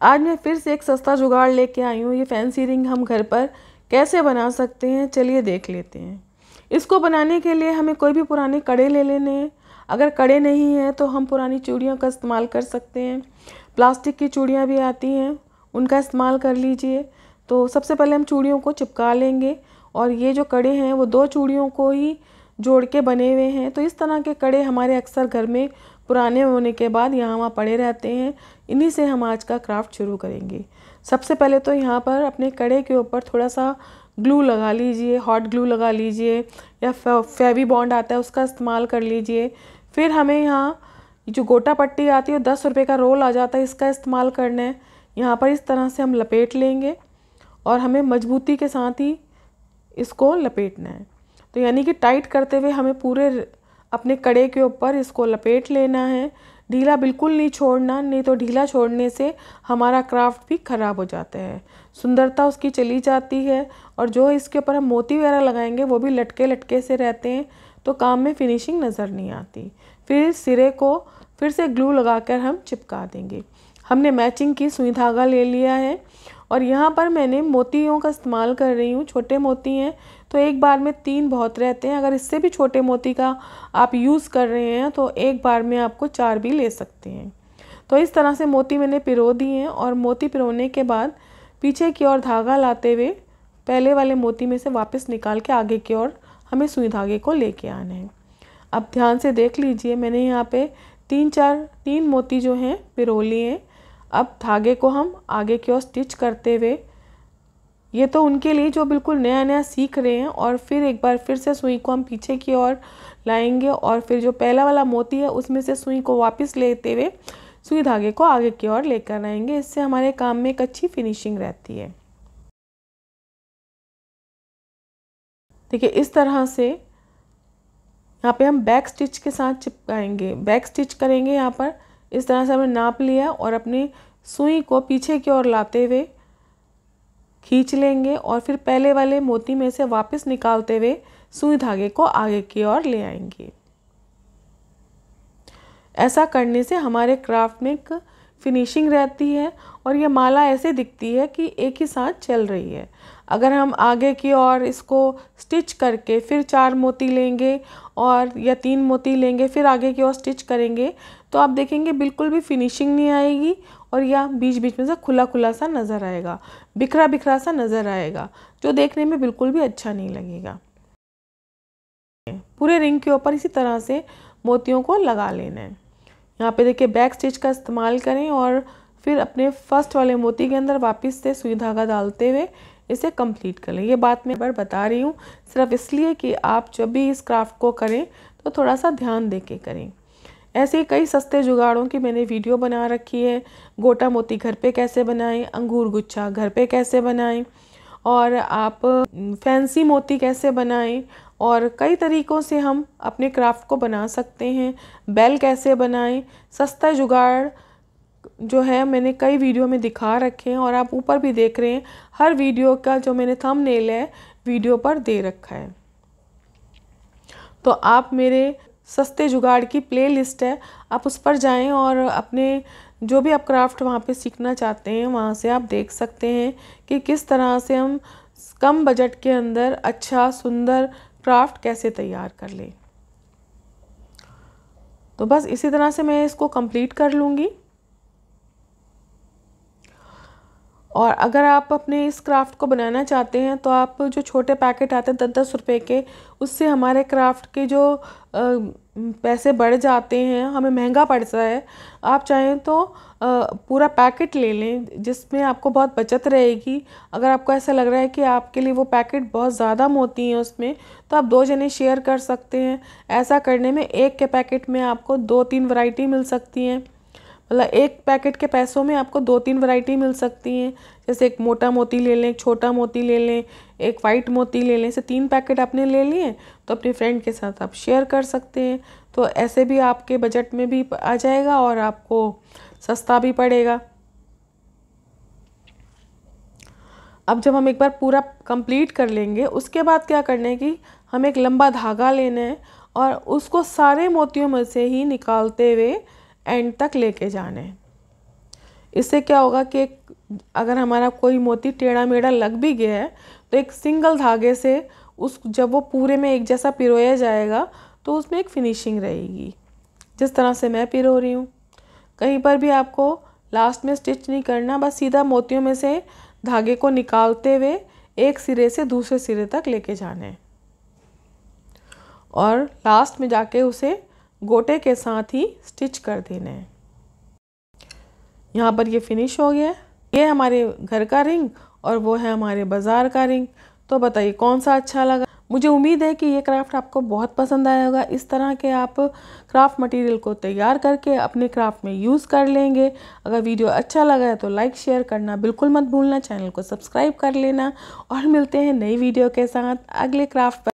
आज मैं फिर से एक सस्ता जुगाड़ लेके आई हूँ, ये फैंसी रिंग हम घर पर कैसे बना सकते हैं, चलिए देख लेते हैं। इसको बनाने के लिए हमें कोई भी पुराने कड़े ले लेने हैं। अगर कड़े नहीं हैं तो हम पुरानी चूड़ियों का इस्तेमाल कर सकते हैं। प्लास्टिक की चूड़ियाँ भी आती हैं, उनका इस्तेमाल कर लीजिए। तो सबसे पहले हम चूड़ियों को चिपका लेंगे और ये जो कड़े हैं, वो दो चूड़ियों को ही जोड़ के बने हुए हैं। तो इस तरह के कड़े हमारे अक्सर घर में पुराने होने के बाद यहाँ वहाँ पड़े रहते हैं। इन्हीं से हम आज का क्राफ्ट शुरू करेंगे। सबसे पहले तो यहाँ पर अपने कड़े के ऊपर थोड़ा सा ग्लू लगा लीजिए, हॉट ग्लू लगा लीजिए या फेवी बॉन्ड आता है उसका इस्तेमाल कर लीजिए। फिर हमें यहाँ जो गोटा पट्टी आती है, दस रुपये का रोल आ जाता है इसका इस्तेमाल करना। है यहाँ पर इस तरह से हम लपेट लेंगे और हमें मजबूती के साथ ही इसको लपेटना है। तो यानी कि टाइट करते हुए हमें पूरे अपने कड़े के ऊपर इसको लपेट लेना है। ढीला बिल्कुल नहीं छोड़ना, नहीं तो ढीला छोड़ने से हमारा क्राफ्ट भी ख़राब हो जाता है। सुंदरता उसकी चली जाती है और जो इसके ऊपर हम मोती वगैरह लगाएँगे, वो भी लटके लटके से रहते हैं तो काम में फिनिशिंग नज़र नहीं आती। फिर सिरे को, फिर से ग्लू लगाकर हम चिपका देंगे। हमने मैचिंग की सुई धागा ले लिया है। और यहाँ पर मैंने मोतियों का इस्तेमाल कर रही हूँ, छोटे मोती हैं। तो एक बार में तीन बहुत रहते हैं। अगर इससे भी छोटे मोती का आप यूज़ कर रहे हैं तो एक बार में आपको चार भी ले सकते हैं। तो इस तरह से मोती मैंने पिरो दिए हैं और मोती पिरोने के बाद पीछे की ओर धागा लाते हुए पहले वाले मोती में से वापस निकाल के आगे की ओर हमें सुई धागे को लेके आना है। अब ध्यान से देख लीजिए, मैंने यहाँ पे तीन चार, तीन मोती जो हैं पिरो लिए हैं। अब धागे को हम आगे की ओर स्टिच करते हुए, ये तो उनके लिए जो बिल्कुल नया नया सीख रहे हैं और फिर एक बार फिर से सुई को हम पीछे की ओर लाएँगे और फिर जो पहला वाला मोती है उसमें से सुई को वापस लेते हुए सुई धागे को आगे की ओर लेकर आएँगे। इससे हमारे काम में एक अच्छी फिनिशिंग रहती है। देखिए, इस तरह से यहाँ पे हम बैक स्टिच के साथ चिपकाएँगे। बैक स्टिच करेंगे यहाँ पर इस तरह से हमने नाप लिया और अपनी सुई को पीछे की ओर लाते हुए खींच लेंगे और फिर पहले वाले मोती में से वापस निकालते हुए सुई धागे को आगे की ओर ले आएँगे। ऐसा करने से हमारे क्राफ्ट में एक फिनिशिंग रहती है और ये माला ऐसे दिखती है कि एक ही साथ चल रही है। अगर हम आगे की ओर इसको स्टिच करके फिर चार मोती लेंगे और या तीन मोती लेंगे, फिर आगे की ओर स्टिच करेंगे तो आप देखेंगे बिल्कुल भी फिनिशिंग नहीं आएगी और या बीच बीच में से खुला खुला सा नज़र आएगा बिखरा बिखरा सा नज़र आएगा, जो देखने में बिल्कुल भी अच्छा नहीं लगेगा। पूरे रिंग के ऊपर इसी तरह से मोतियों को लगा लेना है। यहाँ पे देखिए बैक स्टिच का इस्तेमाल करें और फिर अपने फ़र्स्ट वाले मोती के अंदर वापस से सुई धागा डालते हुए इसे कंप्लीट कर लें। ये बात मैं बार बता रही हूँ, सिर्फ़ इसलिए कि आप जब भी इस क्राफ्ट को करें तो थोड़ा सा ध्यान दे के करें। ऐसे कई सस्ते जुगाड़ों की मैंने वीडियो बना रखी है। गोटा मोती घर पे कैसे बनाएँ, अंगूर गुच्छा घर पे कैसे बनाएँ, और आप फैंसी मोती कैसे बनाएँ और कई तरीक़ों से हम अपने क्राफ्ट को बना सकते हैं। बेल कैसे बनाएँ? सस्ता जुगाड़ जो है, मैंने कई वीडियो में दिखा रखे हैं और आप ऊपर भी देख रहे हैं। हर वीडियो का जो मैंने थंबनेल है, वीडियो पर दे रखा है। तो आप मेरे सस्ते जुगाड़ की प्लेलिस्ट है, आप उस पर जाएँ और अपने जो भी आप क्राफ्ट वहाँ पे सीखना चाहते हैं, वहाँ से आप देख सकते हैं कि किस तरह से हम कम बजट के अंदर अच्छा सुंदर क्राफ्ट कैसे तैयार कर ले? तो बस इसी तरह से मैं इसको कंप्लीट कर लूँगी। और अगर आप अपने इस क्राफ्ट को बनाना चाहते हैं तो आप जो छोटे पैकेट आते हैं दस दस रुपये के, उससे हमारे क्राफ्ट के जो पैसे बढ़ जाते हैं, हमें महँगा पड़ता है, आप चाहें तो पूरा पैकेट ले लें, जिसमें आपको बहुत बचत रहेगी। अगर आपको ऐसा लग रहा है कि आपके लिए वो पैकेट बहुत ज़्यादा मोती हैं उसमें तो आप दो जने शेयर कर सकते हैं। ऐसा करने में एक के पैकेट में आपको दो तीन वैरायटी मिल सकती हैं। मतलब एक पैकेट के पैसों में आपको दो तीन वैरायटी मिल सकती हैं। जैसे एक मोटा मोती ले लें, एक छोटा मोती ले लें, एक वाइट मोती ले लें, ऐसे तीन पैकेट आपने ले लिए तो अपने फ्रेंड के साथ आप शेयर कर सकते हैं। तो ऐसे भी आपके बजट में भी आ जाएगा और आपको सस्ता भी पड़ेगा। अब जब हम एक बार पूरा कंप्लीट कर लेंगे, उसके बाद क्या करना है कि हम एक लंबा धागा लेना है और उसको सारे मोतियों में से ही निकालते हुए एंड तक लेके जाने। इससे क्या होगा कि अगर हमारा कोई मोती टेढ़ा मेढ़ा लग भी गया है तो एक सिंगल धागे से उस, जब वो पूरे में एक जैसा पिरोया जाएगा तो उसमें एक फिनिशिंग रहेगी। जिस तरह से मैं पिरो रही हूँ। कहीं पर भी आपको लास्ट में स्टिच नहीं करना, बस सीधा मोतियों में से धागे को निकालते हुए एक सिरे से दूसरे सिरे तक लेके जाने। और लास्ट में जाके उसे गोटे के साथ ही स्टिच कर देने। हैं यहाँ पर ये फिनिश हो गया। ये हमारे घर का रिंग और वो है हमारे बाज़ार का रिंग तो बताइए, कौन सा अच्छा लगा? मुझे उम्मीद है कि ये क्राफ्ट आपको बहुत पसंद आया होगा। इस तरह के आप क्राफ्ट मटेरियल को तैयार करके अपने क्राफ्ट में यूज़ कर लेंगे। अगर वीडियो अच्छा लगा है तो लाइक शेयर करना बिल्कुल मत भूलना। चैनल को सब्सक्राइब कर लेना और मिलते हैं नई वीडियो के साथ। अगले क्राफ्ट